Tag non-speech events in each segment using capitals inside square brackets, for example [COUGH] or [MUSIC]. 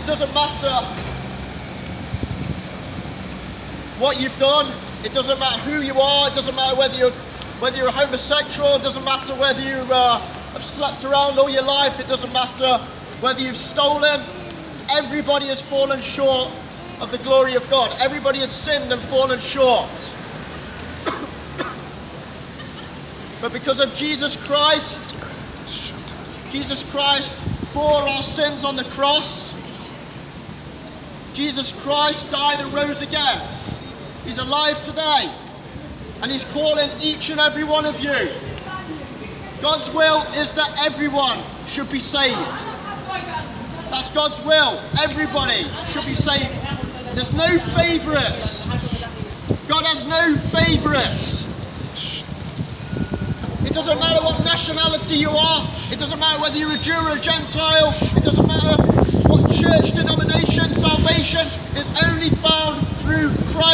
It doesn't matter what you've done. It doesn't matter who you are. It doesn't matter whether you're whether you're a homosexual. It doesn't matter whether you uh, have slept around all your life. It doesn't matter whether you've stolen. Everybody has fallen short of the glory of God. Everybody has sinned and fallen short. [COUGHS] but because of Jesus Christ, Jesus Christ bore our sins on the cross. Jesus Christ died and rose again. He's alive today. And he's calling each and every one of you. God's will is that everyone should be saved. That's God's will. Everybody should be saved. There's no favourites. God has no favourites. It doesn't matter what nationality you are. It doesn't matter whether you're a Jew or a Gentile. It doesn't matter what church denomination. Salvation is only found through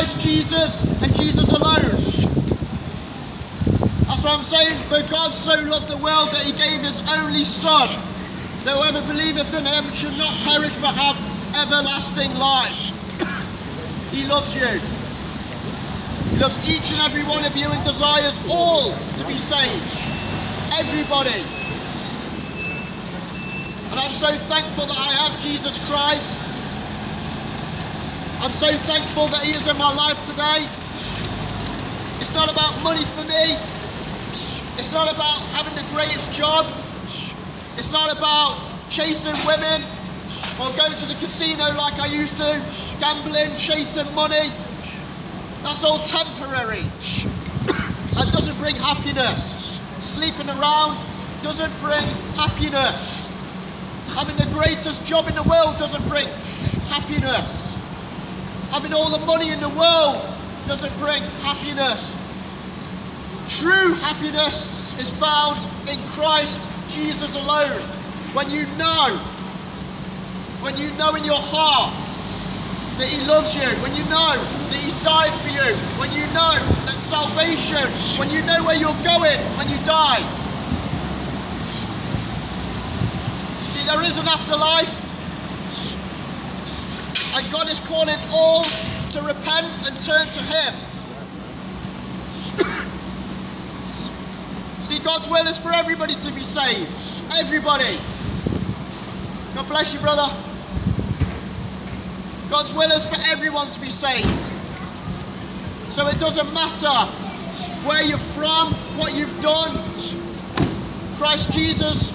Christ Jesus and Jesus alone. That's what I'm saying. For God so loved the world that he gave his only Son, that whoever believeth in him should not perish but have everlasting life. he loves you. He loves each and every one of you and desires all to be saved. Everybody. And I'm so thankful that I have Jesus Christ. I'm so thankful that he is in my life today. It's not about money for me. It's not about having the greatest job. It's not about chasing women or going to the casino like I used to, gambling, chasing money. That's all temporary. That doesn't bring happiness. Sleeping around doesn't bring happiness. Having the greatest job in the world doesn't bring happiness. Having all the money in the world doesn't bring happiness. True happiness is found in Christ Jesus alone. When you know, when you know in your heart that He loves you, when you know that He's died for you, when you know that salvation, when you know where you're going when you die. See, there is an afterlife, God is calling all to repent and turn to Him. [COUGHS] See, God's will is for everybody to be saved. Everybody. God bless you, brother. God's will is for everyone to be saved. So it doesn't matter where you're from, what you've done. Christ Jesus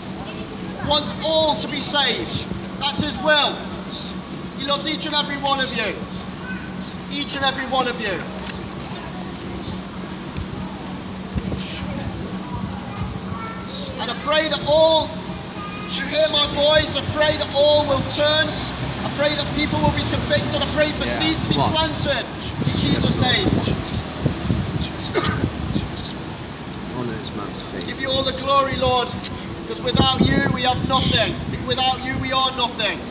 wants all to be saved. That's his will. Loves each and every one of you. Each and every one of you. And I pray that all should hear my voice. I pray that all will turn. I pray that people will be convicted. I pray for Yeah, seeds to be planted in Jesus' name. Honour this man's I give you all the glory, Lord, because without you we have nothing. Without you we are nothing.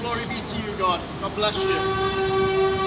Glory be to you, God. God bless you.